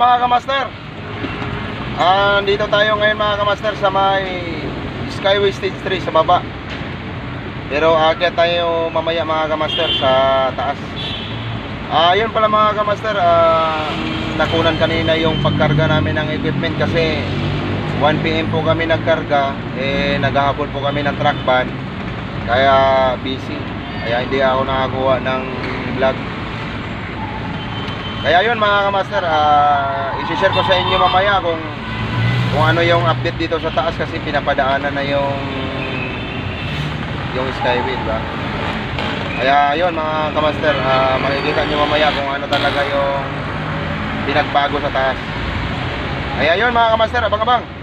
Mga kamaster? Ah, dito tayo ngayon mga kamaster sa may Skyway Stage 3 sa baba. Pero aakyat tayo mamaya mga kamaster sa taas. Ah, yun pala mga kamaster, ah, nakunan kanina yung pagkarga namin ng equipment kasi 1pm po kami nagkarga, eh naghahabol po kami ng truck ban. Kaya busy. Kaya hindi ako nakakuha ng vlog. Kaya yun mga kamaster, ah, isi-share ko sa inyo mamaya kung kung ano yung update dito sa taas kasi pinapadaanan na yung yung skyway, ba? Kaya yun mga kamaster, ah, makikita nyo mamaya kung ano talaga yung pinagbago sa taas. Kaya yun mga kamaster, abang-abang.